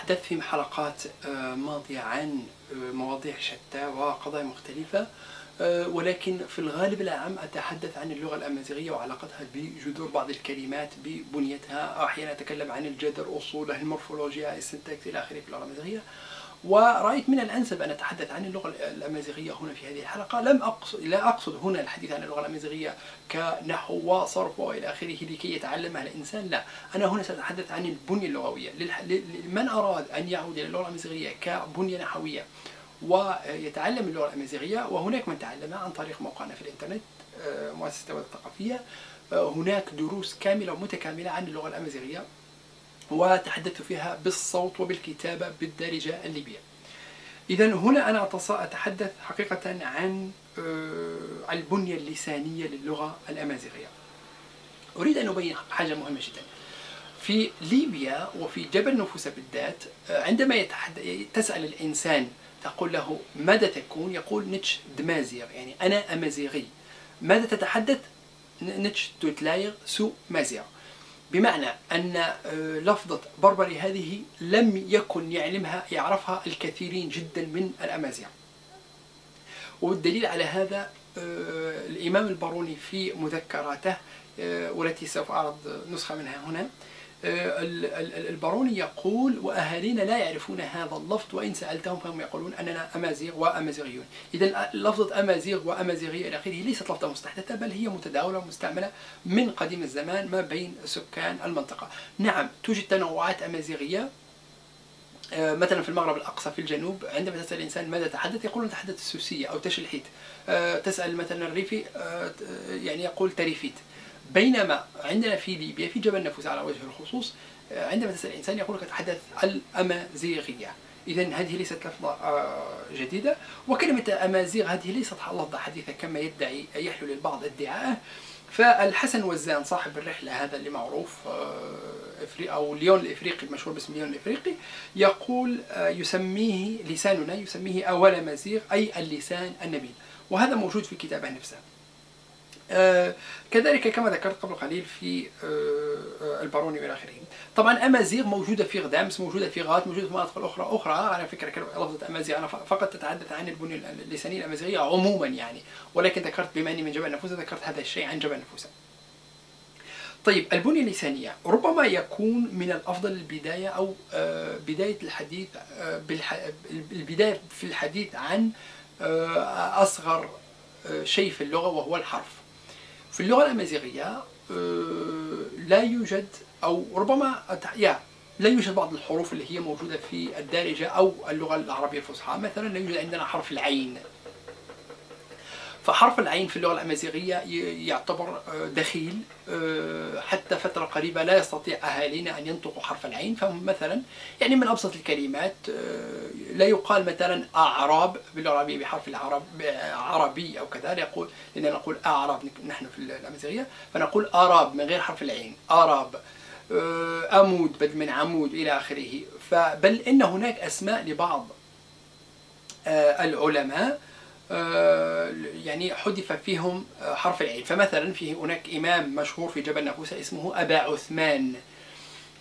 تحدثت في حلقات ماضية عن مواضيع شتى وقضايا مختلفة ولكن في الغالب العام أتحدث عن اللغة الأمازيغية وعلاقتها بجذور بعض الكلمات ببنيتها أحيانا أتكلم عن الجذر أصوله المورفولوجيا السنتكس إلى آخره في اللغة الأمازيغية. ورأيت من الأنسب أن أتحدث عن اللغة الأمازيغية هنا في هذه الحلقة. لم أقصد لا أقصد هنا الحديث عن اللغة الأمازيغية كنحو وصرف وإلى آخره لكي يتعلمها الإنسان لا. أنا هنا سأتحدث عن البنية اللغوية. لمن أراد أن يعود إلى اللغة الأمازيغية كبنية نحوية ويتعلم اللغة الأمازيغية؟ وهناك من تعلمها عن طريق موقعنا في الإنترنت آه، مؤسسة الدولة الثقافية. آه، هناك دروس كاملة ومتكاملة عن اللغة الأمازيغية. وتحدثت فيها بالصوت وبالكتابة بالدارجة الليبية. إذا هنا أنا أتحدث حقيقة عن آه، البنية اللسانية للغة الأمازيغية. أريد أن أبين حاجة مهمة جدا. في ليبيا وفي جبل نفوسة بالذات عندما تسأل الإنسان تقول له ماذا تكون؟ يقول نتش دمازيغ يعني أنا أمازيغي. ماذا تتحدث؟ نتش توتلايغ سو مازيغ. بمعنى أن آه، لفظة بربري هذه لم يكن يعلمها يعرفها الكثيرين جدا من الأمازيغ. والدليل على هذا آه، الإمام الباروني في مذكراته آه، والتي سوف أعرض نسخة منها هنا آه، الباروني يقول وأهالينا لا يعرفون هذا اللفظ وإن سألتهم فهم يقولون أننا أمازيغ وأمازيغيون. إذا لفظة أمازيغ وأمازيغية إلى آخره ليست لفظة مستحدثة بل هي متداولة ومستعملة من قديم الزمان ما بين سكان المنطقة. نعم توجد تنوعات أمازيغية. آه، مثلا في المغرب الأقصى في الجنوب عندما تسأل الإنسان ماذا تحدث يقول نتحدث السوسية أو تشلحيت. آه، تسأل مثلا الريفي يعني يقول تريفيت. بينما عندنا في ليبيا في جبل نفوس على وجه الخصوص آه، عندما تسأل الإنسان يقول لك أتحدث الأمازيغية. إذا هذه ليست لفظة آه، جديدة. وكلمة أمازيغ هذه ليست لفظة حديثة كما يدعي يحلو للبعض ادعاءه. فالحسن وزان صاحب الرحلة هذا اللي معروف آه، أو ليون الإفريقي المشهور باسم ليون الإفريقي يقول يسميه لساننا يسميه أوال مزيغ أي اللسان النبيل. وهذا موجود في كتابه نفسه. كذلك كما ذكرت قبل قليل في آه، آه، الباروني وإلى آخره. طبعا أمازيغ موجودة في غدامس موجودة في غات موجودة في مناطق أخرى أخرى على فكرة لفظة أمازيغ أنا فقط تتحدث عن البنية اللسانية الأمازيغية عموما يعني ولكن ذكرت بما أني من جبل نفوسه ذكرت هذا الشيء عن جبل نفوسه. طيب البنية اللسانية ربما يكون من الأفضل البداية أو بداية الحديث البداية في الحديث عن أصغر شيء في اللغة وهو الحرف في اللغة الأمازيغية آه، لا يوجد أو ربما يا لا يوجد بعض الحروف اللي هي موجودة في الدارجة أو اللغة العربية الفصحى. مثلا لا يوجد عندنا حرف العين. فحرف العين في اللغة الأمازيغية يعتبر آه، دخيل آه، حتى فترة قريبة لا يستطيع أهالينا أن ينطقوا حرف العين. فهم مثلا يعني من أبسط الكلمات آه، لا يقال مثلا أعراب باللغة العربية بحرف العرب عربي أو كذا يقول لأننا نقول أعراب نحن في الأمازيغية. فنقول أراب من غير حرف العين أراب أمود بدل من عمود إلى آخره. فبل إن هناك أسماء لبعض العلماء يعني حذف فيهم آه، حرف العين. فمثلا في هناك إمام مشهور في جبل نفوسة اسمه أبا عثمان.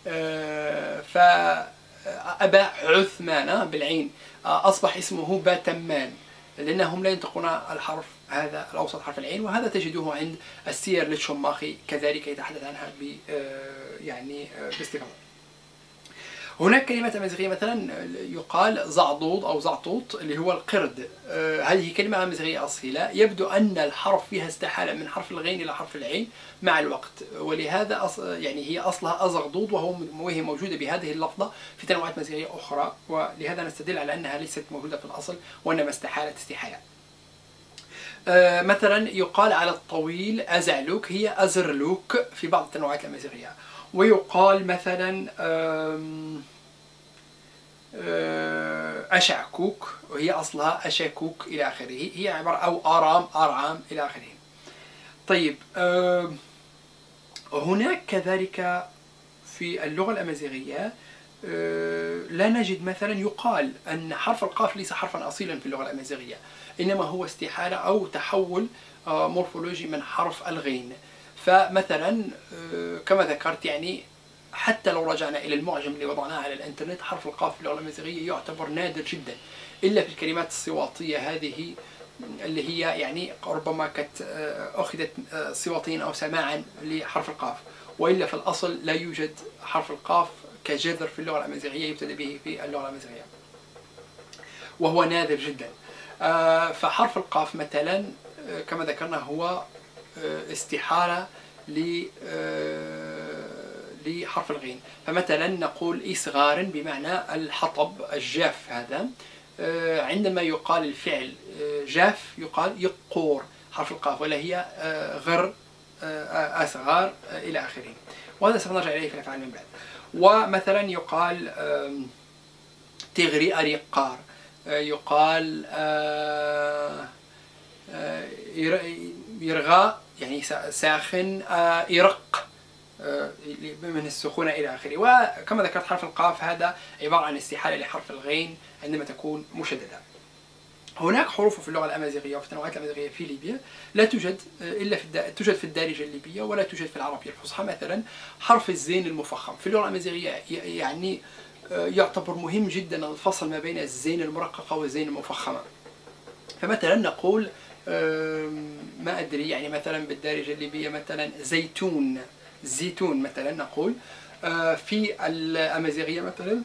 آه، فأبا عثمان بالعين. أصبح اسمه باتمان لأنهم لا ينطقون الحرف هذا الأوسط حرف العين وهذا تجده عند السير للشماخي كذلك يتحدث عنها ب يعني باستفاضة هناك كلمة أمازيغية مثلا يقال زعضوض أو زعطوط اللي هو القرد. آه، هذه كلمة أمازيغية أصيلة. يبدو أن الحرف فيها استحالة من حرف الغين إلى حرف العين مع الوقت. ولهذا يعني هي أصلها أزغضوض وهو وهي موجودة بهذه اللفظة في تنوعات أمازيغية أخرى. ولهذا نستدل على أنها ليست موجودة في الأصل وإنما استحالت استحالة. آه، مثلا يقال على الطويل أزعلوك هي أزرلوك في بعض التنوعات الأمازيغية ويقال مثلا آه، أشعكوك وهي أصلها أشاكوك إلى آخره. هي عبارة أو آرام أرعام إلى آخره. طيب هناك كذلك في اللغة الأمازيغية آه، لا نجد مثلا يقال أن حرف القاف ليس حرفا أصيلا في اللغة الأمازيغية إنما هو استحالة أو تحول آه، مورفولوجي من حرف الغين. فمثلا كما ذكرت يعني حتى لو رجعنا إلى المعجم اللي وضعناه على الإنترنت حرف القاف في اللغة الأمازيغية يعتبر نادر جدا إلا في الكلمات الصواتية هذه اللي هي يعني ربما كانت آه، أخذت آه، صوتين أو سماعا لحرف القاف. وإلا في الأصل لا يوجد حرف القاف كجذر في اللغة الأمازيغية يبتدأ به في اللغة الأمازيغية وهو نادر جدا. آه، فحرف القاف مثلا كما ذكرنا هو استحالة لحرف الغين. فمثلا نقول إصغار بمعنى الحطب الجاف هذا. آه، عندما يقال الفعل آه، جاف يقال يقور حرف القاف ولا هي آه، غر أصغار إلى آخره. وهذا سنرجع إليه في الأفعال من بعد. ومثلا يقال تغري أريقار. يقال يرغى يعني ساخن يرق من السخونة إلى آخره. وكما ذكرت حرف القاف هذا عبارة عن استحالة لحرف الغين عندما تكون مشددة. هناك حروف في اللغة الأمازيغية وفي التنوعات الأمازيغية في ليبيا لا توجد إلا في الدا... توجد في الدارجة الليبية ولا توجد في العربية الفصحى. مثلا حرف الزين المفخم في اللغة الأمازيغية يعني آه، يعتبر مهم جدا الفصل ما بين الزين المرققة والزين المفخمة. فمثلا نقول ما أدري يعني مثلا بالدارجة الليبية مثلا زيتون زيتون مثلا نقول آه، في الأمازيغية مثلا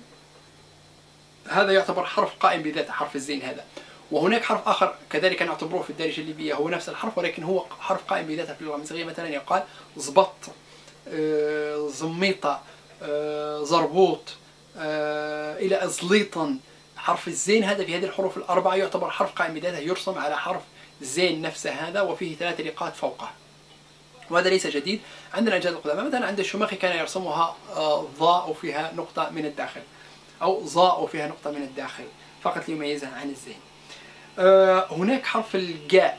هذا يعتبر حرف قائم بذاته حرف الزين هذا. وهناك حرف آخر كذلك نعتبره في الدارجة الليبية هو نفس الحرف ولكن هو حرف قائم بذاته في اللغة الأمازيغية مثلا يقال زبط آه، زميطة آه، زربوط إلى أزليطا. حرف الزين هذا في هذه الحروف الأربعة يعتبر حرف قائم بذاته يرسم على حرف زين نفسه هذا وفيه ثلاث نقاط فوقه. وهذا ليس جديد. عندنا الأجيال القدماء مثلا عند الشماخي كان يرسمها آه، ضاء وفيها نقطة من الداخل أو ظاء وفيها نقطة من الداخل فقط ليميزها عن الزين. آه، هناك حرف الجاء.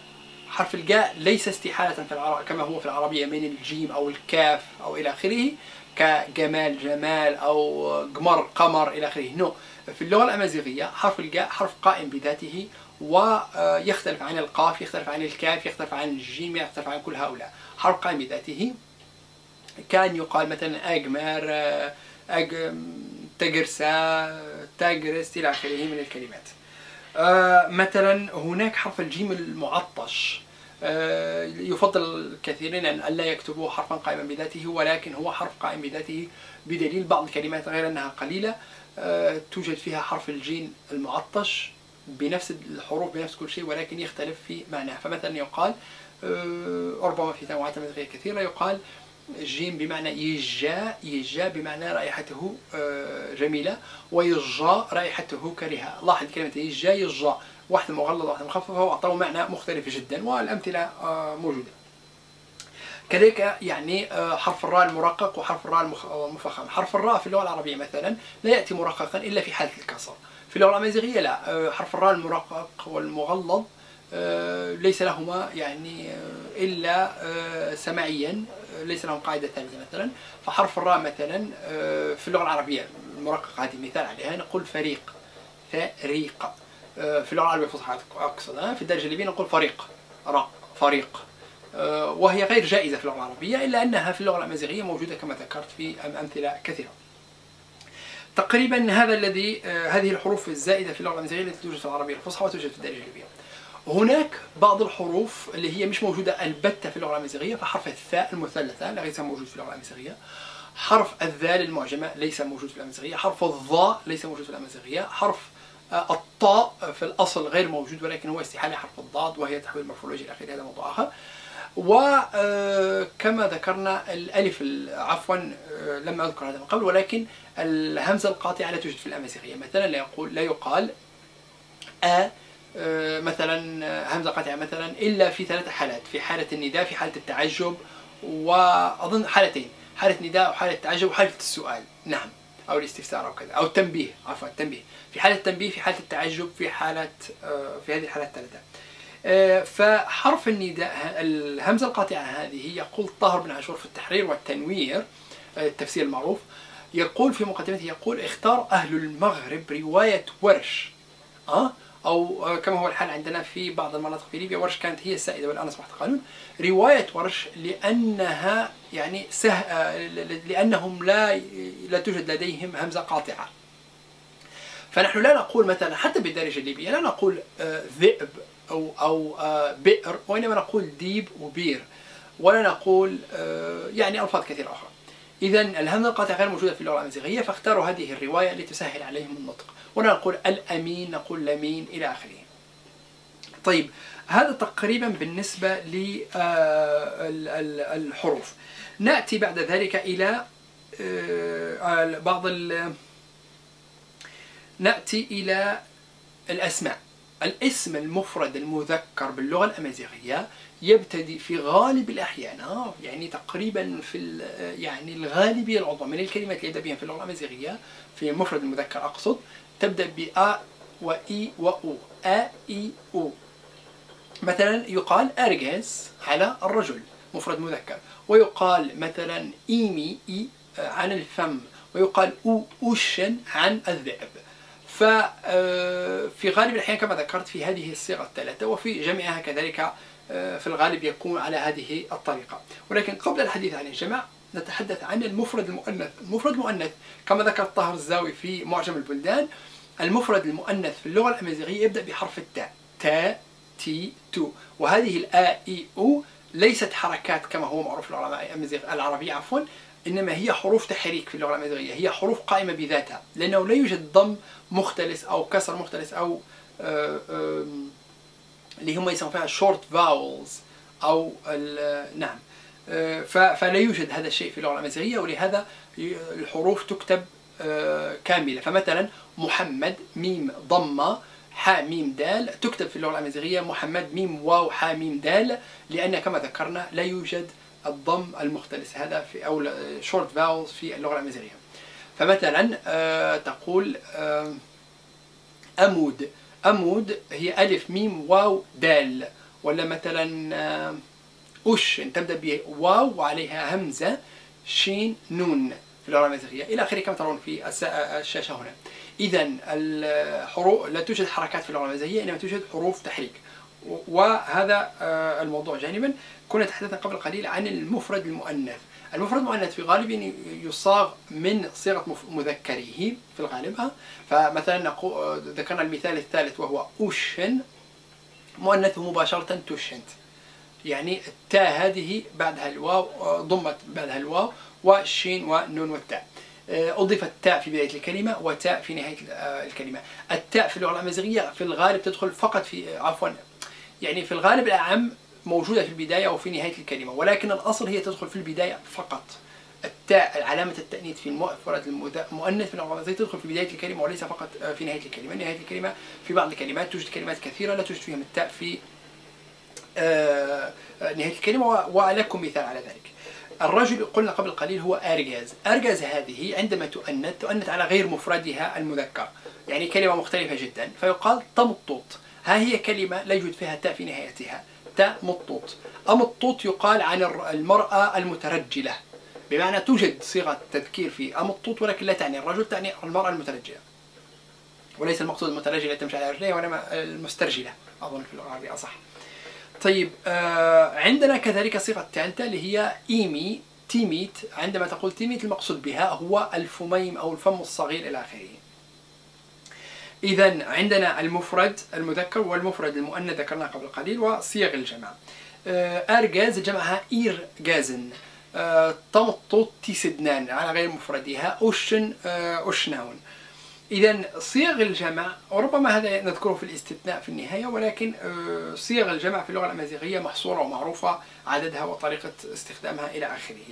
حرف الجاء ليس استحالة في العرب كما هو في العربية من الجيم أو الكاف أو إلى آخره كجمال جمال أو قمر قمر إلى آخره. نو في اللغة الأمازيغية حرف الجاء حرف قائم بذاته ويختلف عن القاف يختلف عن الكاف يختلف عن الجيم يختلف عن كل هؤلاء. حرف قائم بذاته كان يقال مثلا أجمر أج تجرسا تاجرس إلى آخره من الكلمات. آه، مثلا هناك حرف الجيم المعطش. آه، يفضل الكثيرين أن لا يكتبوه حرفا قائما بذاته ولكن هو حرف قائم بذاته بدليل بعض الكلمات غير أنها قليلة. آه، توجد فيها حرف الجيم المعطش. بنفس الحروف بنفس كل شيء ولكن يختلف في معناه فمثلا يقال ربما في تنوعات مدغية كثيرة يقال جيم بمعنى يجا يجا بمعنى رائحته آه، جميلة ويجا رائحته كريهة لاحظ كلمة يجا يجا. واحدة مغلظة واحدة مخففة وأعطوا معنى مختلف جدا والأمثلة آه، موجودة. كذلك يعني آه، حرف الراء المرقق وحرف الراء المفخم. حرف الراء في اللغة العربية مثلا لا يأتي مرققا إلا في حالة الكسر. في اللغة الأمازيغية لا. حرف الراء المرقق والمغلظ ليس لهما يعني إلا سمعيا ليس لهم قاعدة ثالثة مثلا. فحرف الراء مثلا في اللغة العربية المرققة هذه مثال عليها. نقول فريق. فريق. في اللغة العربية الفصحى أقصد في الدرجة الليبية نقول فريق. راء فريق. وهي غير جائزة في اللغة العربية إلا أنها في اللغة الأمازيغية موجودة كما ذكرت في أمثلة كثيرة. تقريبا هذا الذي هذه الحروف الزائدة في اللغة الأمازيغية التي توجد في العربية الفصحى وتوجد في الدرجة الليبية هناك بعض الحروف اللي هي مش موجودة البتة في اللغة الأمازيغية فحرف الثاء المثلثة ليس موجود في اللغة الأمازيغية حرف الذال المعجمة ليس موجود في الأمازيغية حرف الضاء ليس موجود في الأمازيغية حرف آه، الطاء في الأصل غير موجود ولكن هو استحالة حرف الضاد وهي تحويل مورفولوجي إلى آخره هذا موضوع آخر. وكما آه، ذكرنا الألف عفوا آه، لم أذكر هذا من قبل ولكن الهمزة القاطعة لا توجد في الأمازيغية. مثلا لا يقول لا يقال أ آه، مثلا همزة قاطعة مثلا إلا في ثلاث حالات في حالة النداء في حالة التعجب وأظن حالتين حالة نداء وحالة تعجب وحالة السؤال. نعم أو الاستفسار أو كذا أو التنبيه عفوا التنبيه. في حالة التنبيه في حالة التعجب في حالة في هذه الحالات الثلاثة. فحرف النداء الهمزة القاطعة هذه يقول طاهر بن عاشور في التحرير والتنوير التفسير المعروف. يقول في مقدمته يقول اختار أهل المغرب رواية ورش. أه؟ أو آه، كما هو الحال عندنا في بعض المناطق في ليبيا ورش كانت هي السائدة والآن أصبحت قانون. رواية ورش لأنها يعني سه... آه، لأنهم لا لا توجد لديهم همزة قاطعة. فنحن لا نقول مثلا حتى بالدارجة الليبية لا نقول آه، ذئب. أو أو بئر وإنما نقول ديب وبير. ولا نقول يعني ألفاظ كثيرة أخرى. إذا الهمزة القاطعة غير موجودة في اللغة الأمازيغية فاختاروا هذه الرواية لتسهل عليهم النطق. ولا نقول الأمين نقول لمين إلى آخره. طيب هذا تقريبا بالنسبة للحروف آه، نأتي بعد ذلك إلى آه، بعض نأتي إلى الأسماء. الاسم المفرد المذكر باللغة الأمازيغية يبتدي في غالب الأحيان آه يعني تقريبا في يعني الغالبية العظمى من الكلمات اللي يبدأ بها في اللغة الأمازيغية في المفرد المذكر أقصد تبدأ بأ وإي وأو أ إي أو مثلا يقال أرجز على الرجل مفرد مذكر. ويقال مثلا إيمي إي عن الفم. ويقال أو أوشن عن الذئب. ففي آه، غالب الأحيان كما ذكرت في هذه الصيغة الثلاثة وفي جميعها كذلك آه، في الغالب يكون على هذه الطريقة. ولكن قبل الحديث عن الجمع نتحدث عن المفرد المؤنث. المفرد المؤنث كما ذكر طاهر الزاوي في معجم البلدان المفرد المؤنث في اللغة الأمازيغية يبدأ بحرف التاء تا تي تو. وهذه الآ إي أو ليست حركات كما هو معروف اللغة العربية عفوا. إنما هي حروف تحريك في اللغة الأمازيغية هي حروف قائمة بذاتها لأنه لا يوجد ضم مختلس أو كسر مختلس أو آه، اللي هم يسمون فيها short vowels أو نعم. آه، فلا يوجد هذا الشيء في اللغة الأمازيغية ولهذا الحروف تكتب آه، كاملة. فمثلا محمد ميم ضمة حا ميم دال تكتب في اللغة الأمازيغية محمد ميم واو حا ميم دال لأن كما ذكرنا لا يوجد الضم المختلس هذا في أو short vowels في اللغة الأمازيغية. فمثلا آه، تقول أمود. أمود هي ألف ميم واو دال. ولا مثلا أش تبدأ بواو وعليها همزة شين نون في اللغة الأمازيغية. إلى آخره كما ترون في الشاشة هنا. إذا الحروف لا توجد حركات في اللغة الأمازيغية إنما توجد حروف تحريك. وهذا آه، الموضوع جانبا. كنا تحدثنا قبل قليل عن المفرد المؤنث. المفرد المؤنث في غالب يصاغ من صيغة مذكره في الغالب فمثلا ذكرنا المثال الثالث وهو أوشن. مؤنثه مباشرة تشنت يعني التاء هذه بعدها الواو ضمت بعدها الواو والشين والنون والتاء أضيفت تاء في بداية الكلمة وتاء في نهاية الكلمة. التاء في اللغة الأمازيغية في الغالب تدخل فقط في عفوا يعني في الغالب الأعم موجودة في البداية أو في نهاية الكلمة ولكن الأصل هي تدخل في البداية فقط. التاء علامة التأنيث في المفرد المؤنث في اللغة تدخل في بداية الكلمة وليس فقط في نهاية الكلمة. نهاية الكلمة في بعض الكلمات توجد كلمات كثيرة لا توجد فيها التاء في آه، نهاية الكلمة ولكم مثال على ذلك. الرجل قلنا قبل قليل هو أرجاز. أرجاز هذه عندما تؤنث تؤنث على غير مفردها المذكر يعني كلمة مختلفة جدا فيقال تمطط. ها هي كلمة لا يوجد فيها تاء في نهايتها. تاء مطوط. أمطوط يقال عن المرأة المترجلة. بمعنى توجد صيغة تذكير في أمطوط ولكن لا تعني الرجل تعني المرأة المترجلة. وليس المقصود المترجلة تمشي على رجليها وإنما المسترجلة أظن في اللغة العربية أصح. طيب آه عندنا كذلك صيغة الثالثة اللي هي إيمي تيميت. عندما تقول تيميت المقصود بها هو الفميم أو الفم الصغير إلى آخره. إذا عندنا المفرد المذكر والمفرد المؤنث ذكرناه قبل قليل وصيغ الجمع. آه، أرجاز جمعها إيرجازن آه، تمطط تيسدنان على غير مفردها أشن آه، أشناون إذا صيغ الجمع وربما هذا نذكره في الاستثناء في النهاية ولكن صيغ الجمع في اللغة الأمازيغية محصورة ومعروفة عددها وطريقة استخدامها إلى آخره.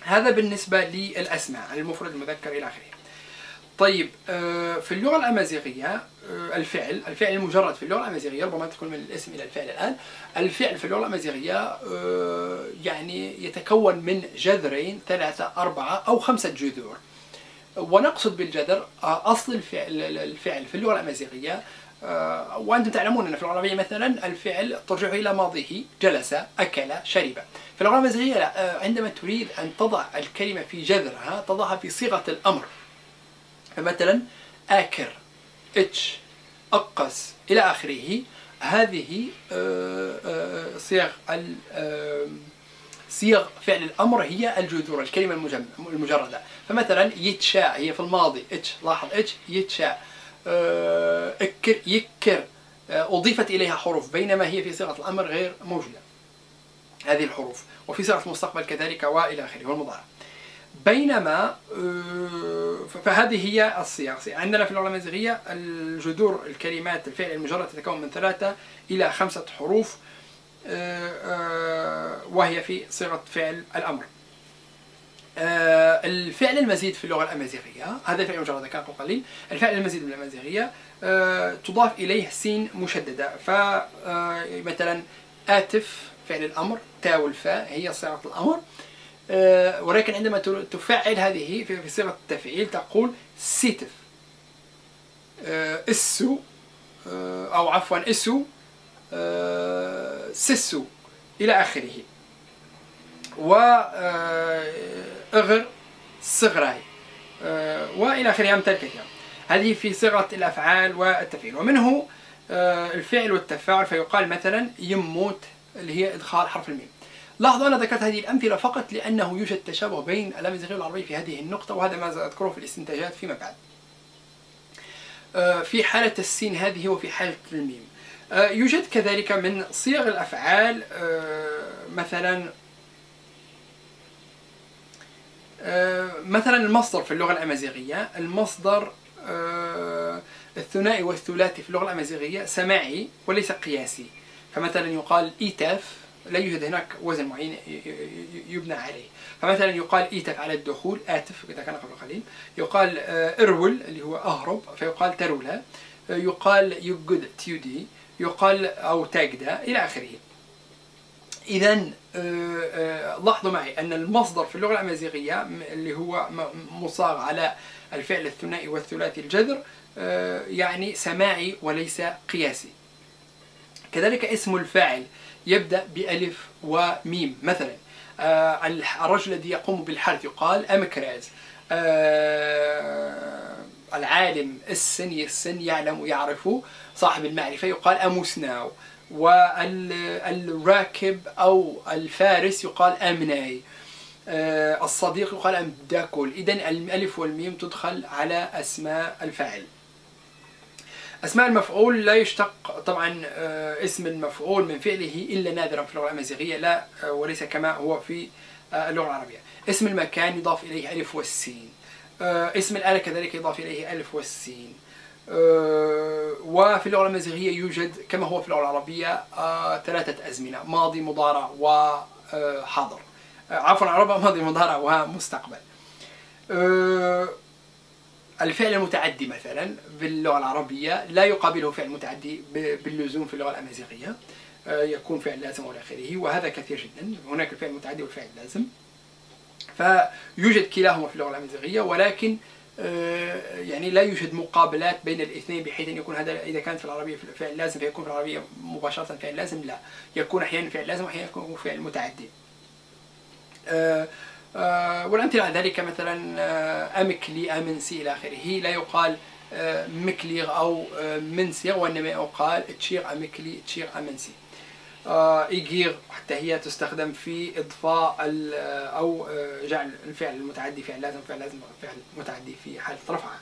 هذا بالنسبة للأسماء المفرد المذكر إلى آخره. طيب آه، في اللغة الأمازيغية آه، الفعل الفعل المجرد في اللغة الأمازيغية ربما تكون من الاسم إلى الفعل الآن الفعل في اللغة الأمازيغية آه، يعني يتكون من جذرين ثلاثة أربعة أو خمسة جذور. ونقصد بالجذر أصل الفعل, الفعل في اللغة الأمازيغية وأنتم تعلمون أن في العربية مثلا الفعل ترجع إلى ماضيه جلس أكل شرب. في اللغة الأمازيغية عندما تريد أن تضع الكلمة في جذرها تضعها في صيغة الأمر. فمثلا آكر إتش أقص إلى آخره. هذه صيغ صيغ فعل الأمر هي الجذور الكلمة المجردة. فمثلا يتشاء هي في الماضي. إتش لاحظ. إتش يتشاء إكر يكر. أضيفت إليها حروف بينما هي في صيغة الأمر غير موجودة. هذه الحروف. وفي صيغة المستقبل كذلك وإلى آخره. والمضارع. بينما آه، فهذه هي الصيغ عندنا في اللغة الأمازيغية الجذور الكلمات الفعل المجرد تتكون من ثلاثة إلى خمسة حروف آه، آه، وهي في صيغة فعل الأمر. الفعل المزيد في اللغة الأمازيغية هذا الفعل المجرد كان قليل. الفعل المزيد بالأمازيغية تضاف إليه سين مشددة. فمثلا آتف فعل الأمر تاء والفاء هي صيغة الأمر. ولكن عندما تفعل هذه في صيغة التفعيل تقول سيتف. اسو آه، أو عفوا اسو آه، سسو إلى آخره. وأغر صغراي وإلى آخره أمثال كثيرة. هذه في صيغة الأفعال والتفعيل. ومنه الفعل والتفاعل فيقال مثلا يموت اللي هي إدخال حرف الميم. لاحظوا أنا ذكرت هذه الأمثلة فقط لأنه يوجد تشابه بين الأمازيغية والعربية في هذه النقطة وهذا ما سأذكره في الاستنتاجات فيما بعد. آه، في حالة السين هذه وفي حالة الميم. آه، يوجد كذلك من صيغ الأفعال آه، مثلا مثلا المصدر في اللغة الأمازيغية المصدر الثنائي والثلاثي في اللغة الأمازيغية سماعي وليس قياسي. فمثلا يقال إيتاف لا يوجد هناك وزن معين يبنى عليه. فمثلا يقال ايتف على الدخول آتف إذا كان قبل قليل. يقال آه، إرول اللي هو أهرب فيقال ترولا آه، يقال يجد تيودي. يقال أو تاجدا إلى آخره. إذا آه، لاحظوا معي أن المصدر في اللغة الأمازيغية اللي هو مصاغ على الفعل الثنائي والثلاثي الجذر يعني سماعي وليس قياسي. كذلك اسم الفاعل. يبدأ بألف وميم. مثلا آه الرجل الذي يقوم بالحرث يقال أمكراز آه العالم السن السن يعلم يعرف صاحب المعرفة يقال أموسناو. والراكب أو الفارس يقال أمناي. آه الصديق يقال أمداكل إذن الألف والميم تدخل على أسماء الفاعل. أسماء المفعول لا يشتق طبعا آه، اسم المفعول من فعله إلا نادرا في اللغة الأمازيغية لا آه، وليس كما هو في آه، اللغة العربية. اسم المكان يضاف إليه ألف والسين. اسم الآلة كذلك يضاف إليه ألف والسين. وفي اللغة الأمازيغية يوجد كما هو في اللغة العربية ثلاثة أزمنة ماضي مضارع وحاضر عفوا عربة ماضي مضارع ومستقبل الفعل المتعدي مثلا باللغة العربية لا يقابله فعل متعدي باللزوم في اللغة الأمازيغية. آه، يكون فعل لازم والى آخره وهذا كثير جدا. هناك الفعل المتعدي والفعل اللازم فيوجد كلاهما في اللغة الأمازيغية ولكن آه، يعني لا يوجد مقابلات بين الاثنين بحيث أن يكون هذا إذا كان في العربية فعل لازم فيكون في العربية مباشرة فعل لازم لا. يكون أحيانا فعل لازم واحيانا يكون فعل متعدي. آه، والأمثلة على ذلك مثلا آه، أمكلي أمنسي إلى آخره. لا يقال آه، مكليغ أو منسيغ وإنما يقال تشيغ أمكلي تشيغ أمنسي إيجيغ حتى هي تستخدم في إضفاء أو جعل الفعل المتعدي فعل لازم فعل لازم فعل متعدي في حالة رفعه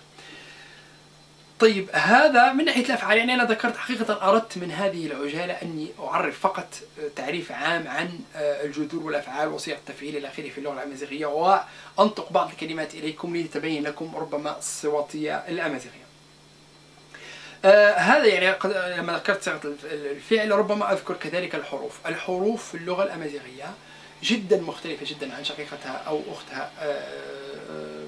طيب هذا من ناحية الأفعال يعني أنا ذكرت حقيقة أردت من هذه العجالة أني أعرف فقط تعريف عام عن آه، الجذور والأفعال وصيغ التفعيل إلى آخره في اللغة الأمازيغية وأنطق بعض الكلمات إليكم لتبين لكم ربما الصوتيه الأمازيغية. آه هذا يعني لما ذكرت صيغة الفعل ربما أذكر كذلك الحروف، الحروف في اللغة الأمازيغية جدا مختلفة جدا عن شقيقتها أو أختها آه آه،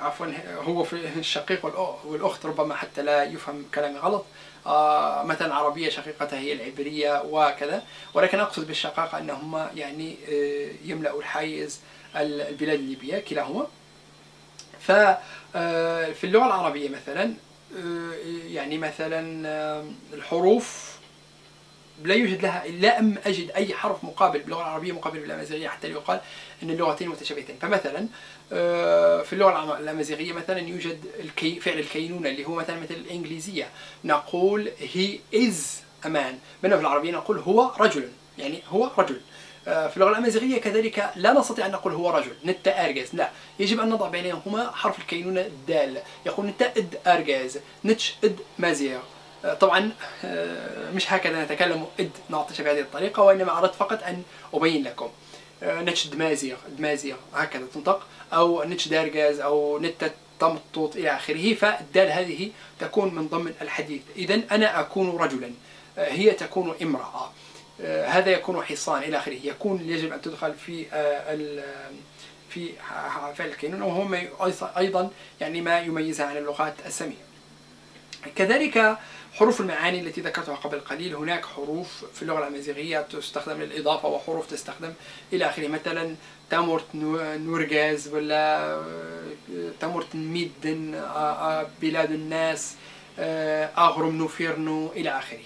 عفوا هو في الشقيق والأخت ربما حتى لا يفهم كلامي غلط. آه، مثلا عربية شقيقتها هي العبرية وكذا. ولكن أقصد بالشقاقة أنهما يعني آه، يملأ الحيز البلاد الليبية كلاهما. ففي اللغة العربية مثلا يعني مثلا الحروف لا يوجد لها لم أجد أي حرف مقابل باللغة العربية مقابل بالامازيغيه حتى يقال إن اللغتين متشابهتين. فمثلا آه، في اللغة الامازيغيه مثلا يوجد الكي فعل الكينونة اللي هو مثلا مثل الإنجليزية. نقول هي از أمان بينما في العربية نقول هو رجل يعني هو رجل. آه، في اللغة الأمازيغية كذلك لا نستطيع أن نقول هو رجل. نت ارجاز لا. يجب أن نضع بينهما حرف الكينونة الدال يقول نت إد ارجاز نتش إد مازيغ. طبعا آه، مش هكذا نتكلم إد نعطش بهذه الطريقة وإنما أردت فقط أن أبين لكم نتش دمازيغ دمازيغ هكذا تنطق أو نتش دارجاز أو نت تمطط إلى آخره فالدال هذه تكون من ضمن الحديث. اذا أنا أكون رجلا هي تكون آه، هذا يكون حصان إلى آخره. يكون يجب أن تدخل في آه، في فعل الكينون وهو أيضا يعني ما يميزها عن اللغات السامية. كذلك حروف المعاني التي ذكرتها قبل قليل. هناك حروف في اللغة الأمازيغية تستخدم للإضافة وحروف تستخدم إلى آخره. مثلا تامورت نورغاز ولا آه، تامورت ميدن بلاد الناس أغرم نوفيرنو إلى آخره.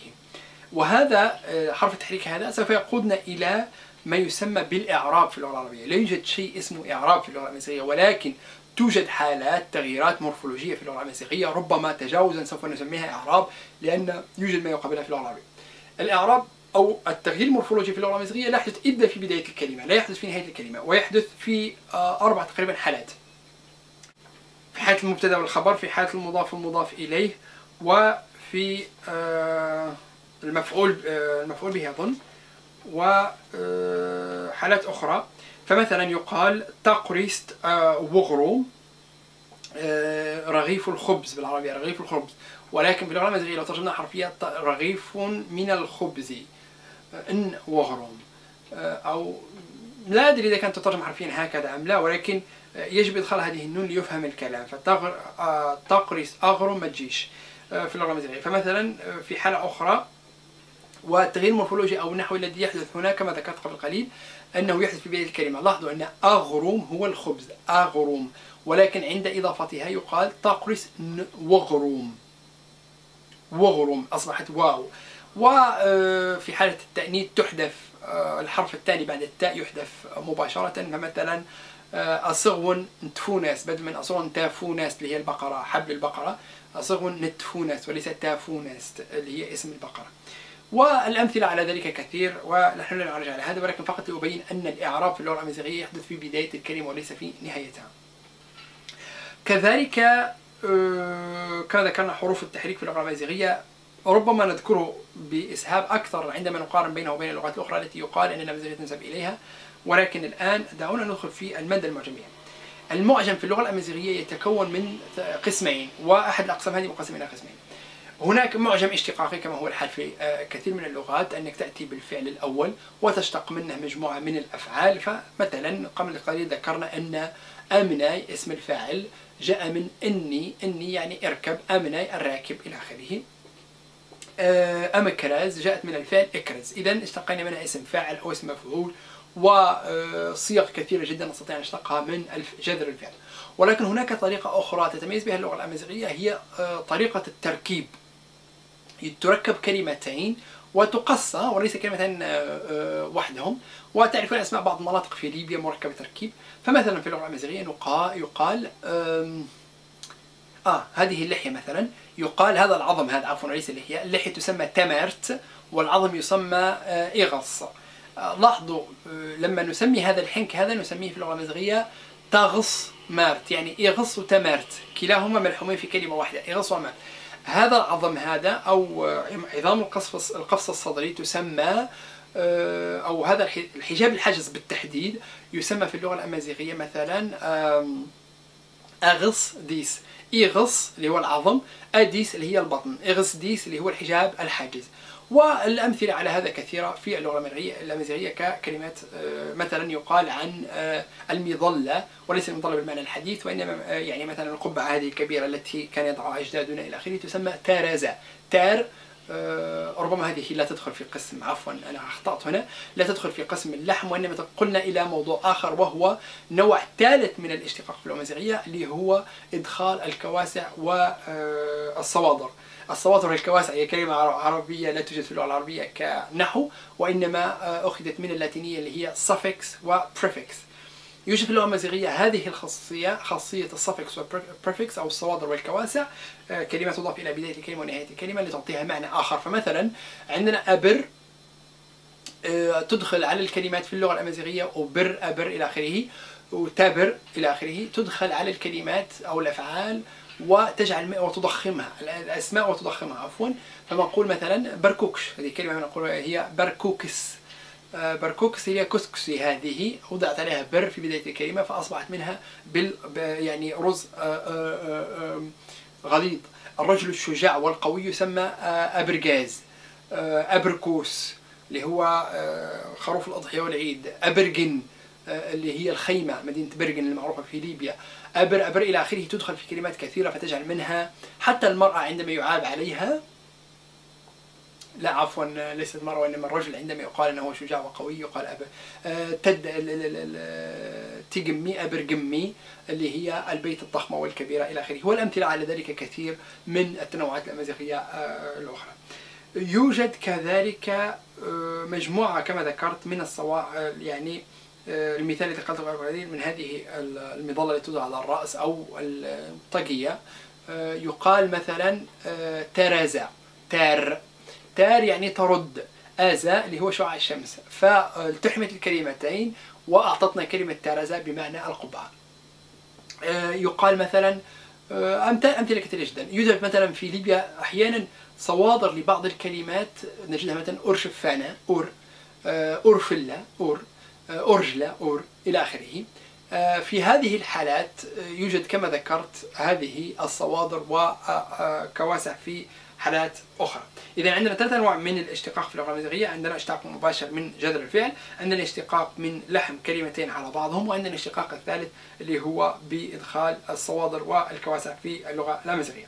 وهذا آه، حرف التحريك هذا سوف يقودنا إلى ما يسمى بالإعراب في اللغة العربية. لا يوجد شيء اسمه إعراب في اللغة الأمازيغية ولكن توجد حالات تغييرات مورفولوجية في اللغة الأمازيغية ربما تجاوزا سوف نسميها إعراب لأن يوجد ما يقابلها في اللغة العربية الإعراب أو التغيير المورفولوجي في اللغة الأمازيغية لا يحدث إلا في بداية الكلمة لا يحدث في نهاية الكلمة ويحدث في آه، أربع تقريبا حالات. في حالة المبتدأ والخبر في حالة المضاف والمضاف إليه وفي آه المفعول آه، المفعول به أظن وحالات أخرى. فمثلا يقال تقريست آه، وغرو رغيف الخبز بالعربية رغيف الخبز. ولكن باللغة الأمازيغية لو ترجمنا حرفيا رغيف من الخبز إن وغروم أو لا أدري إذا كانت تترجم حرفيا هكذا أم لا ولكن يجب إدخال هذه النون ليفهم الكلام. فتقريس أغرم ما تجيش في اللغة الأمازيغية فمثلا في حالة أخرى والتغيير المورفولوجي أو النحوي الذي يحدث هنا كما ذكرت قبل قليل أنه يحدث في بداية الكلمة. لاحظوا أن أغروم هو الخبز. أغروم. ولكن عند إضافتها يقال تقرس وغروم. وغروم. أصبحت واو. وفي حالة التأنيث تحذف آه، الحرف الثاني بعد التاء يحذف مباشرة. فمثلا آه، أصغون نتفوناس. بدل من أصغون تافوناس اللي هي البقرة حبل البقرة أصغون نتفوناس وليس تافوناس اللي هي اسم البقرة. والأمثلة على ذلك كثير ونحن لا نرجع على هذا ولكن فقط لأبين أن الإعراب في اللغة الأمازيغية يحدث في بداية الكلمة وليس في نهايتها. كذلك آه، كما ذكرنا حروف التحريك في اللغة الأمازيغية ربما نذكره بإسهاب أكثر عندما نقارن بينه وبين اللغات الأخرى التي يقال أن الأمازيغية تنسب إليها. ولكن الآن دعونا ندخل في المادة المعجمية المعجم في اللغة الأمازيغية يتكون من قسمين وأحد الأقسام هذه مقسم إلى قسمين. هناك معجم اشتقاقي كما هو الحال في آه، كثير من اللغات أنك تأتي بالفعل الأول وتشتق منه مجموعة من الأفعال. فمثلا قبل قليل ذكرنا أن أمناي اسم الفاعل جاء من إني إني يعني اركب أمناي الراكب إلى آخره. آه، أمكرز جاءت من الفعل إكرز. إذا اشتقينا منها اسم فاعل أو اسم مفعول وصيغ كثيرة جدا نستطيع أن نشتقها من جذر الفعل. ولكن هناك طريقة أخرى تتميز بها اللغة الأمازيغية هي آه، طريقة التركيب. تركب كلمتين وتقصى وليس كلمتين آه، آه، وحدهم. وتعرفون أسماء بعض المناطق في ليبيا مركبة تركيب. فمثلا في اللغة الامازيغيه يقال آه هذه اللحية مثلا. يقال هذا العظم هذا عفوا ليس اللحية اللحية تسمى تمرت والعظم يسمى آه، إغص. لاحظوا لما نسمي هذا الحنك هذا نسميه في اللغة الامازيغيه تغص مارت يعني إغص وتمرت. كلاهما ملحومين في كلمة واحدة إغص ومارت هذا العظم هذا أو عظام القفص القفص الصدري تسمى آه، أو هذا الحجاب الحاجز بالتحديد يسمى في اللغة الأمازيغية مثلا إغص ديس. إغص اللي هو العظم أديس اللي هي البطن. إغص ديس اللي هو الحجاب الحاجز. والأمثلة على هذا كثيرة في اللغة الأمازيغية ككلمات آه، مثلا يقال عن آه، المظلة وليس المظلة بالمعنى الحديث وإنما آه، يعني مثلا القبعة هذه الكبيرة التي كان يضعها أجدادنا إلى آخره تسمى تارزة تار ربما هذه لا تدخل في قسم عفوا أنا أخطأت هنا. لا تدخل في قسم اللحم وإنما قلنا إلى موضوع آخر وهو نوع ثالث من الاشتقاق في الأمازيغية اللي هو إدخال الكواسع والصوادر الصوادر. والكواسع هي كلمة عربية لا توجد في اللغة العربية كنحو وإنما أخذت من اللاتينية اللي هي suffix و prefix. يوجد في اللغة الأمازيغية هذه الخاصية خاصية السفكس والبريفكس أو الصوادر والكواسع آه، كلمة تضاف إلى بداية الكلمة ونهاية الكلمة لتعطيها معنى آخر. فمثلا عندنا أبر آه، تدخل على الكلمات في اللغة الأمازيغية وبر أبر إلى آخره وتابر إلى آخره تدخل على الكلمات أو الأفعال وتجعل وتضخمها الأسماء وتضخمها عفوا. فما نقول مثلا بركوكس هذه كلمة نقول هي بركوكس. آه، بركوكس هي كسكسي هذه وضعت عليها بر في بداية الكلمة فأصبحت منها بال يعني رز آه، آه، غليظ. الرجل الشجاع والقوي يسمى أبرجاز أبركوس اللي هو خروف الأضحية والعيد أبرجن اللي هي الخيمة مدينة برجن المعروفة في ليبيا. أبر أبر إلى آخره تدخل في كلمات كثيرة فتجعل منها حتى المرأة عندما يعاب عليها لا عفوا ليست المرأة وإنما الرجل عندما يقال أنه شجاع وقوي يقال أب آه، تد تيجمي أبرجمي اللي هي البيت الضخمة والكبيرة إلى آخره. والأمثلة على ذلك كثير من التنوعات الأمازيغية آه، الأخرى. يوجد كذلك آه، مجموعة كما ذكرت من الصواع يعني المثال الذي قلته من هذه المظلة التي توضع على الرأس أو الطاقية يقال مثلا ترازا تار. تار يعني ترد آزا اللي هو شعاع الشمس. فالتحمت الكلمتين وأعطتنا كلمة تارزا بمعنى القبعة. آه، يقال مثلا آه، أمثلة كثيرة جدا. يوجد مثلا في ليبيا أحيانا صوادر لبعض الكلمات نجدها مثلا أورشفانة أور آه، أورفلة أور أورجلة أور إلى آخره. في هذه الحالات يوجد كما ذكرت هذه الصوادر وكواسع في حالات أخرى. إذا عندنا ثلاث أنواع من الاشتقاق في اللغة الأمازيغية عندنا اشتقاق مباشر من جذر الفعل عندنا اشتقاق من لحم كلمتين على بعضهم وعندنا الاشتقاق الثالث اللي هو بإدخال الصوادر والكواسع في اللغة الأمازيغية.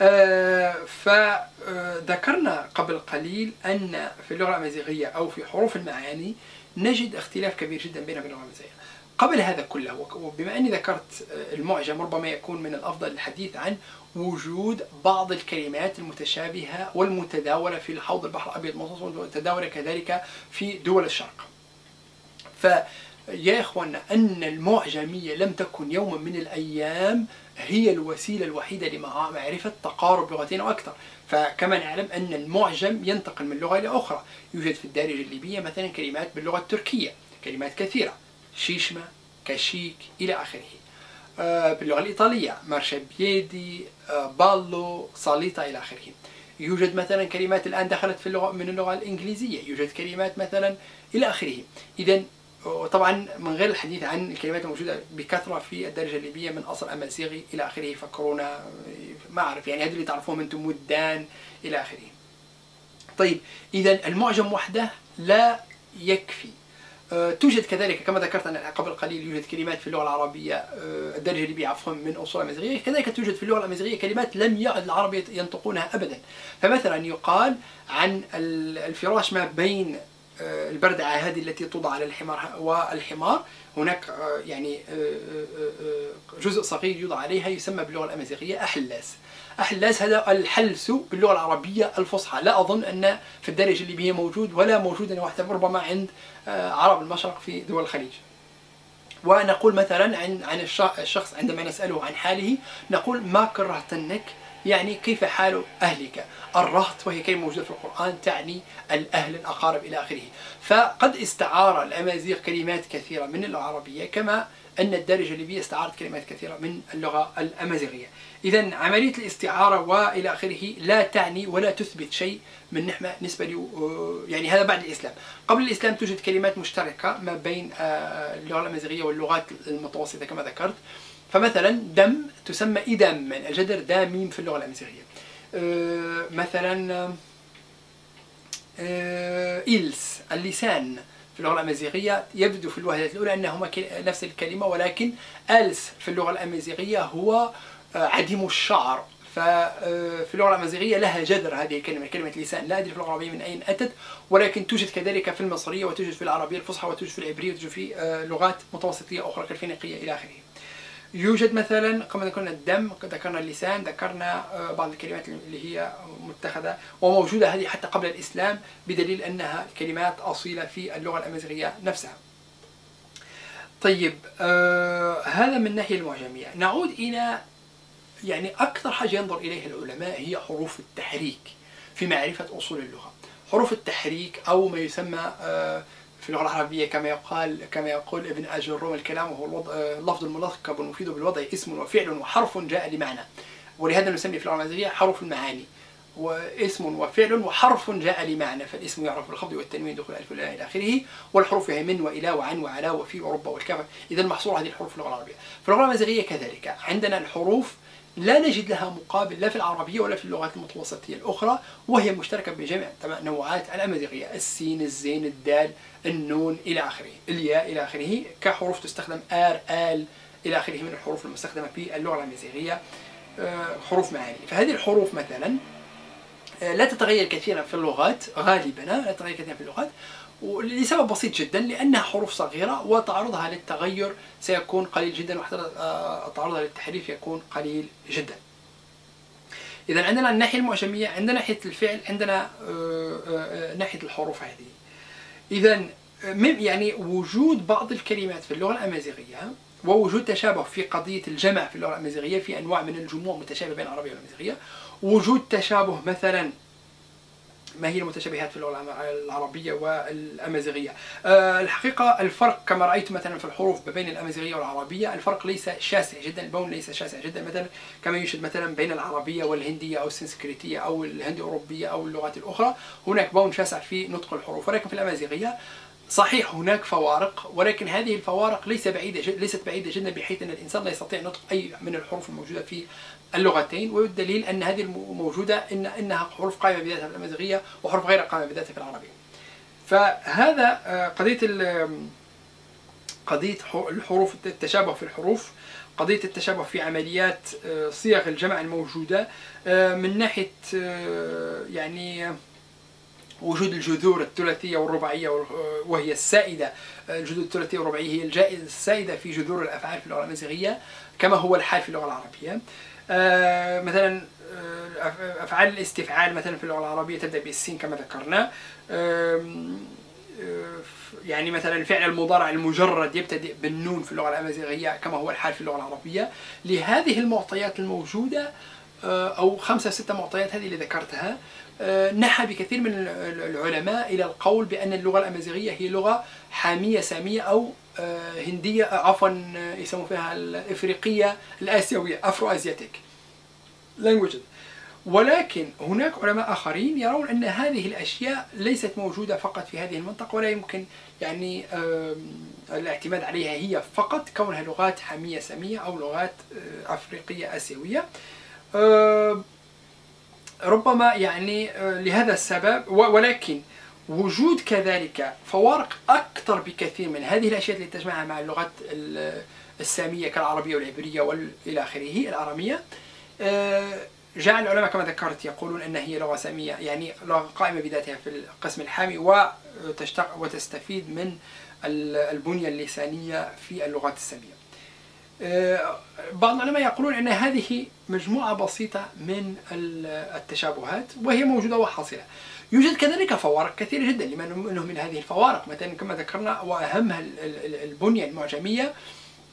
آه فذكرنا قبل قليل أن في اللغة الأمازيغية أو في حروف المعاني نجد اختلاف كبير جدا بين اللغة الأمازيغية قبل هذا كله وبما أني ذكرت المعجم ربما يكون من الأفضل الحديث عن وجود بعض الكلمات المتشابهة والمتداولة في الحوض البحر الأبيض والمتداولة كذلك في دول الشرق. فيا إخوانا أن المعجمية لم تكن يوما من الأيام هي الوسيلة الوحيدة لمعرفة تقارب لغتين أو أكثر. فكما نعلم أن المعجم ينتقل من لغة إلى أخرى. يوجد في الدارجة الليبية مثلا كلمات باللغة التركية كلمات كثيرة. شيشمة كشيك إلى آخره. آه، باللغة الإيطالية مارشابيدي آه، بالو صاليتا إلى آخره. يوجد مثلا كلمات الآن دخلت في اللغة من اللغة الإنجليزية. يوجد كلمات مثلا إلى آخره. إذا طبعا من غير الحديث عن الكلمات الموجودة بكثرة في الدرجة الليبية من أصل أمازيغي إلى آخره فكورونا ما أعرف. يعني هذا اللي تعرفوهم أنتم مدان إلى آخره. طيب إذا المعجم وحده لا يكفي. آه، توجد كذلك كما ذكرت أنا قبل قليل يوجد كلمات في اللغة العربية آه، الدرجة الليبية عفوا من أصول أمازيغية. كذلك توجد في اللغة الأمازيغية كلمات لم يعد العرب ينطقونها أبدا. فمثلا يقال عن الفراش ما بين آه، البردعة هذه التي توضع على الحمار والحمار. هناك يعني جزء صغير يوضع عليها يسمى باللغة الأمازيغية أحلاس. أحلاس هذا الحلس باللغة العربية الفصحى. لا أظن أن في الدرجة الليبية موجود ولا موجود واحدة ربما عند آه، عرب المشرق في دول الخليج. ونقول مثلا عن عن الشخص عندما نسأله عن حاله نقول ما كرهتنك يعني كيف حال أهلك؟ الرهط وهي كلمة موجودة في القرآن تعني الأهل الأقارب إلى آخره. فقد استعار الأمازيغ كلمات كثيرة من العربية كما أن الدارجة الليبية استعارت كلمات كثيرة من اللغة الأمازيغية. إذا عملية الاستعارة وإلى آخره لا تعني ولا تثبت شيء من نحمة نسبة يعني هذا بعد الإسلام. قبل الإسلام توجد كلمات مشتركة ما بين آه، اللغة الأمازيغية واللغات المتوسطة كما ذكرت. فمثلا دم تسمى إدام الجدر داميم في اللغة الأمازيغية آه، مثلا آه، إلس اللسان في اللغة الأمازيغية يبدو في الوهلة الأولى أنهما نفس الكلمة ولكن ألس في اللغة الأمازيغية هو آه، عديم الشعر. ففي اللغة الأمازيغية لها جذر هذه الكلمة كلمة لسان. لا أدري في اللغة العربية من أين أتت ولكن توجد كذلك في المصرية وتوجد في العربية الفصحى وتوجد في العبرية وتوجد في لغات متوسطية أخرى كالفينيقية إلى آخره. يوجد مثلا كما ذكرنا الدم ذكرنا اللسان ذكرنا بعض الكلمات اللي هي متخذة وموجودة هذه حتى قبل الإسلام بدليل أنها كلمات أصيلة في اللغة الأمازيغية نفسها. طيب آه هذا من الناحية المعجمية. نعود إلى يعني أكثر حاجة ينظر إليها العلماء هي حروف التحريك في معرفة أصول اللغة. حروف التحريك أو ما يسمى آه في اللغة العربية كما يقال كما يقول ابن أجروم الكلام وهو الوضع اللفظ الملقب المفيد بالوضع اسم وفعل وحرف جاء لمعنى. ولهذا نسمي في اللغة العربية حروف المعاني. واسم وفعل وحرف جاء لمعنى فالاسم يعرف بالخفض والتنوين دخول ألف واللام إلى آخره والحروف هي من وإلى وعن وعلى وفي ورب والكاف إذا محصور هذه الحروف في اللغة العربية. في اللغة الامازيغيه كذلك عندنا الحروف لا نجد لها مقابل لا في العربية ولا في اللغات المتوسطية الأخرى وهي مشتركة بجميع نوعات الأمازيغية السين الزين الدال النون إلى آخره الياء إلى آخره كحروف تستخدم آر آل إلى آخره من الحروف المستخدمة في اللغة الأمازيغية حروف معاني. فهذه الحروف مثلا لا تتغير كثيرا في اللغات غالبا لا تتغير كثيرا في اللغات. لسبب بسيط جدا لأنها حروف صغيرة وتعرضها للتغير سيكون قليل جدا وتعرضها للتحريف يكون قليل جدا. إذا عندنا الناحية المعجمية عندنا ناحية الفعل عندنا ناحية الحروف هذه. إذا يعني وجود بعض الكلمات في اللغة الأمازيغية ووجود تشابه في قضية الجمع في اللغة الأمازيغية في أنواع من الجموع متشابهة بين العربية والأمازيغية وجود تشابه مثلا ما هي المتشابهات في اللغة العربية والأمازيغية. أه الحقيقة الفرق كما رأيت مثلا في الحروف بين الأمازيغية والعربية الفرق ليس شاسع جدا البون ليس شاسع جدا مثلا كما يوجد مثلا بين العربية والهندية أو السنسكريتية أو الهندي أوروبية أو اللغات الأخرى هناك بون شاسع في نطق الحروف. ولكن في الأمازيغية صحيح هناك فوارق ولكن هذه الفوارق ليس بعيدة ليست بعيدة جدا بحيث أن الإنسان لا يستطيع نطق أي من الحروف الموجودة في اللغتين والدليل أن هذه الموجودة إن إنها حروف قائمة بذاتها في الأمازيغية وحروف غير قائمة بذاتها في العربية. فهذا قضية قضية الحروف التشابه في الحروف قضية التشابه في عمليات صيغ الجمع الموجودة من ناحية يعني وجود الجذور الثلاثية والرباعية وهي السائدة الجذور الثلاثية والرباعية هي السائدة في جذور الأفعال في اللغة الأمازيغية كما هو الحال في اللغة العربية. مثلا أفعال الاستفعال مثلا في اللغة العربية تبدأ بالسين كما ذكرنا. يعني مثلا الفعل المضارع المجرد يبتدئ بالنون في اللغة الأمازيغية كما هو الحال في اللغة العربية. لهذه المعطيات الموجودة أو خمسة ستة معطيات هذه اللي ذكرتها. نحى بكثير من العلماء إلى القول بأن اللغة الأمازيغية هي لغة حامية سامية أو هندية عفوا يسموا فيها الإفريقية الآسيوية أفرو أزياتيك ولكن هناك علماء آخرين يرون أن هذه الأشياء ليست موجودة فقط في هذه المنطقة ولا يمكن يعني الاعتماد عليها هي فقط كونها لغات حامية سامية أو لغات أفريقية آسيوية. ربما يعني لهذا السبب ولكن وجود كذلك فوارق أكثر بكثير من هذه الأشياء التي تجمعها مع اللغات السامية كالعربية والعبرية وإلى آخره الأرامية. جعل العلماء كما ذكرت يقولون أن هي لغة سامية يعني لغة قائمة بذاتها في القسم الحامي وتستفيد من البنية اللسانية في اللغات السامية. بعض العلماء يقولون أن هذه مجموعة بسيطة من التشابهات وهي موجودة وحاصلة. يوجد كذلك فوارق كثيرة جدا لما منه من هذه الفوارق. مثلا كما ذكرنا وأهمها البنية المعجمية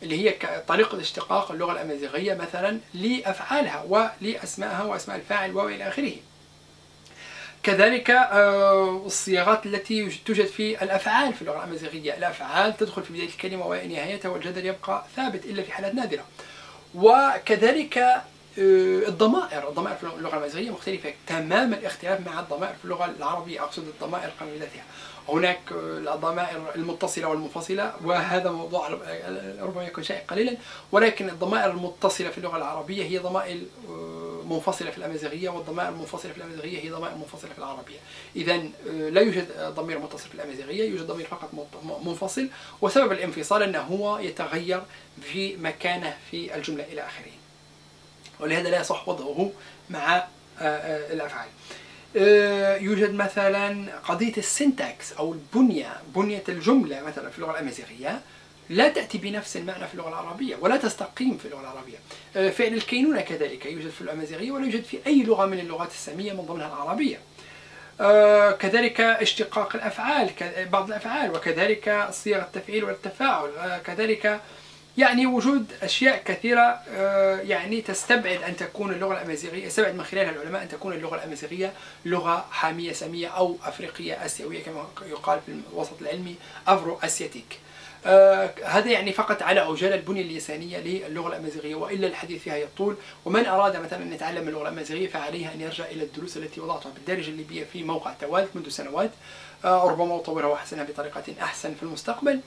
اللي هي طريقة اشتقاق اللغة الأمازيغية مثلا لأفعالها ولأسمائها وأسماء الفاعل وإلى آخره. كذلك الصياغات التي توجد في الأفعال في اللغة الأمازيغية الأفعال تدخل في بداية الكلمة ونهايتها والجدل يبقى ثابت إلا في حالات نادرة. وكذلك الضمائر. الضمائر في اللغة الأمازيغية مختلفة تماما الاختلاف مع الضمائر في اللغة العربية. أقصد الضمائر قائمة بذاتها هناك الضمائر المتصلة والمنفصلة وهذا موضوع ربما يكون شائع قليلا ولكن الضمائر المتصلة في اللغة العربية هي ضمائر منفصلة في الأمازيغية والضمائر المنفصلة في الأمازيغية هي ضمائر منفصلة في العربية. إذا لا يوجد ضمير متصل في الأمازيغية يوجد ضمير فقط منفصل. وسبب الانفصال أنه هو يتغير في مكانه في الجملة إلى آخره. ولهذا لا يصح وضعه مع الأفعال. يوجد مثلا قضية السنتاكس أو البنية بنية الجملة مثلا في اللغة الأمازيغية. لا تأتي بنفس المعنى في اللغة العربية ولا تستقيم في اللغة العربية. فعل الكينونة كذلك يوجد في الأمازيغية ولا يوجد في أي لغة من اللغات السامية من ضمنها العربية. آه، كذلك اشتقاق الأفعال بعض الأفعال وكذلك صيغ التفعيل والتفاعل آه، كذلك يعني وجود أشياء كثيرة آه، يعني تستبعد أن تكون اللغة الأمازيغية يستبعد من خلالها العلماء أن تكون اللغة الأمازيغية لغة حامية سامية أو أفريقية آسيوية كما يقال في الوسط العلمي أفرو أسياتيك. آه هذا يعني فقط على عجاله البنية اللسانيه للغة الأمازيغية وإلا الحديث فيها يطول. ومن أراد مثلا أن يتعلم اللغة الأمازيغية فعليه أن يرجع إلى الدروس التي وضعتها بالدارجه الليبية في موقع توالت منذ سنوات. آه ربما أطورها وأحسنها بطريقة أحسن في المستقبل.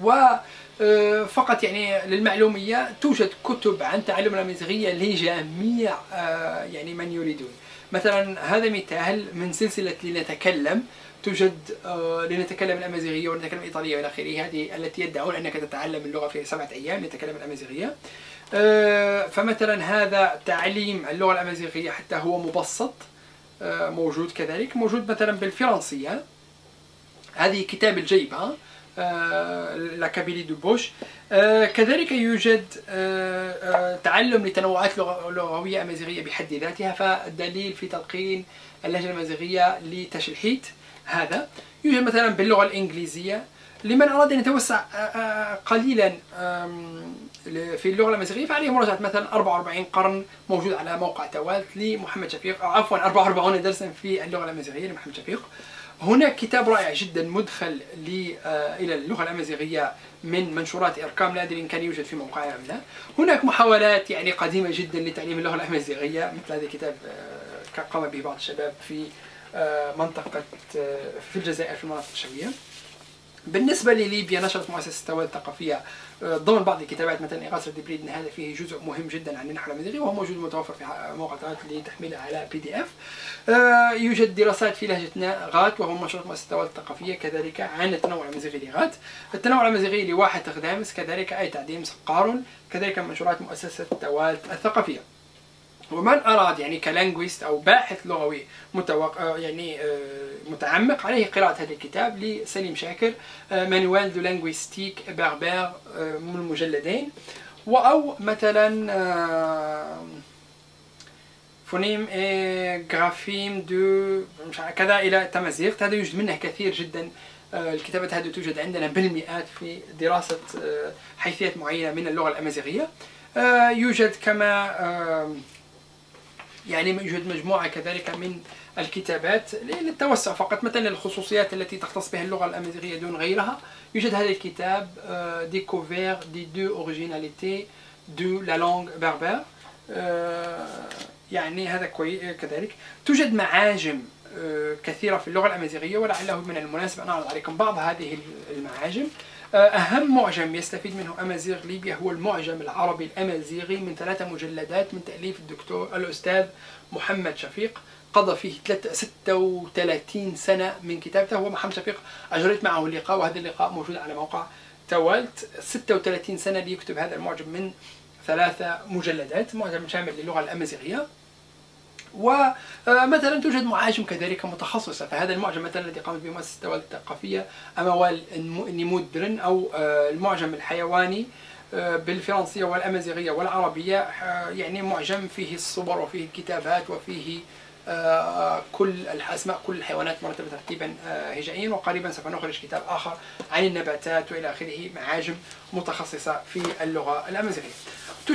وفقط آه، يعني للمعلومية توجد كتب عن تعلم الأمازيغية لجميع آه، يعني من يريدون. مثلا هذا مثال من سلسلة لنتكلم. توجد آه، لنتكلم الأمازيغية ونتكلم الإيطالية إلى آخره. هذه التي يدعون أنك تتعلم اللغة في سبعة أيام لتتكلم الأمازيغية. آه، فمثلا هذا تعليم اللغة الأمازيغية حتى هو مبسط آه، موجود كذلك. موجود مثلا بالفرنسية. هذه كتاب الجيبة Le kabyle de poche كذلك يوجد تعلم لتنوعات لغوية أمازيغية بحد ذاتها فالدليل في تلقين اللهجة الأمازيغية لتشلحيت هذا يوجد مثلا باللغة الإنجليزية. لمن أراد أن يتوسع آه، آه، قليلا في اللغة الأمازيغية فعليه مراجعة مثلا 44 قرن موجود على موقع توالت لمحمد شفيق أو عفوا 44 درسا في اللغة الأمازيغية لمحمد شفيق. هناك كتاب رائع جدا مدخل آه، إلى اللغة الأمازيغية من منشورات إركام لا أدري إن كان يوجد في موقعها أم لا. هناك محاولات يعني قديمة جدا لتعليم اللغة الأمازيغية مثل هذا الكتاب قام به بعض الشباب في آه، منطقة آه، في الجزائر في المناطق الشوية بالنسبة لليبيا نشرت مؤسسة التوالي الثقافية آه، ضمن بعض الكتابات مثلا إغاثة ديبريد هذا فيه جزء مهم جدا عن النحو الأمازيغي وهو موجود متوفر في موقع لتحميله على بي دي اف يوجد دراسات في لهجة غات وهو منشورات مؤسسة التوالي الثقافية كذلك عن التنوع الأمازيغي لغات. التنوع الأمازيغي لواحد غدامس كذلك أي تعديم سقار كذلك منشورات مؤسسة التوالي الثقافية. ومن أراد يعني ك linguiste أو باحث لغوي متوق... آه، يعني آه، متعمق عليه قراءة هذا الكتاب لسليم شاكر Manuel de linguistique berbère من المجلدين. أو مثلا phonème et graphème de كذا إلى تمازيغ هذا يوجد منه كثير جدا. آه، الكتابات هذه توجد عندنا بالمئات في دراسة حيثيات معينة من اللغة الأمازيغية. يوجد كما يعني يوجد مجموعة كذلك من الكتابات للتوسع فقط مثلا الخصوصيات التي تختص بها اللغة الأمازيغية دون غيرها. يوجد هذا الكتاب découverte de de originalité de la langue berbère يعني هذا كويس كذلك. توجد معاجم آه، كثيرة في اللغة الأمازيغية ولعله من المناسب أن أعرض عليكم بعض هذه المعاجم. أهم معجم يستفيد منه أمازيغ ليبيا هو المعجم العربي الأمازيغي من ثلاثة مجلدات من تأليف الدكتور الأستاذ محمد شفيق. قضى فيه 36 سنة من كتابته. هو محمد شفيق أجريت معه اللقاء وهذا اللقاء موجود على موقع توالت. 36 سنة ليكتب هذا المعجم من ثلاثة مجلدات معجم شامل للغة الأمازيغية. ومثلا توجد معاجم كذلك متخصصة. فهذا المعجم مثلا الذي قامت به مؤسسة الدولة الثقافية أموال نيمودرن أو آه، المعجم الحيواني آه، بالفرنسية والأمازيغية والعربية. آه، يعني معجم فيه الصور وفيه الكتابات وفيه كل الأسماء كل الحيوانات مرتبة ترتيبا هجائيا. وقريبا سوف نخرج كتاب آخر عن النباتات وإلى آخره معاجم متخصصة في اللغة الأمازيغية.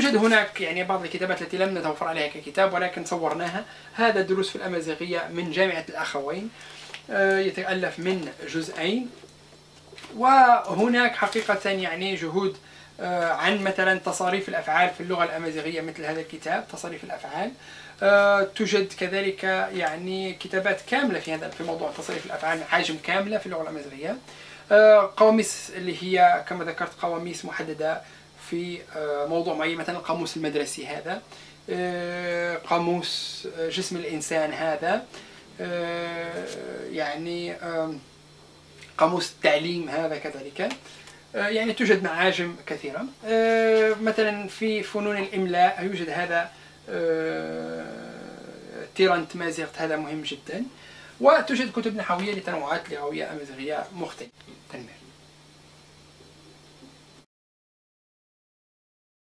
توجد هناك يعني بعض الكتابات التي لم نتوفر عليها ككتاب ولكن صورناها. هذا دروس في الأمازيغية من جامعة الأخوين آه، يتألف من جزئين. وهناك حقيقة يعني جهود آه، عن مثلا تصاريف الأفعال في اللغة الأمازيغية مثل هذا الكتاب تصاريف الأفعال. آه، توجد كذلك يعني كتابات كاملة في هذا في موضوع تصريف الأفعال حجم كاملة في اللغة الأمازيغية. قواميس اللي هي كما ذكرت قواميس محددة في آه، موضوع معين مثلا القاموس المدرسي هذا آه، قاموس آه، جسم الإنسان هذا يعني قاموس التعليم هذا كذلك. يعني توجد معاجم كثيرة. مثلا في فنون الإملاء يوجد هذا تيرانت مازيغت هذا مهم جدا. وتوجد كتب نحوية لتنوعات لغوية أمازيغية مختلفة.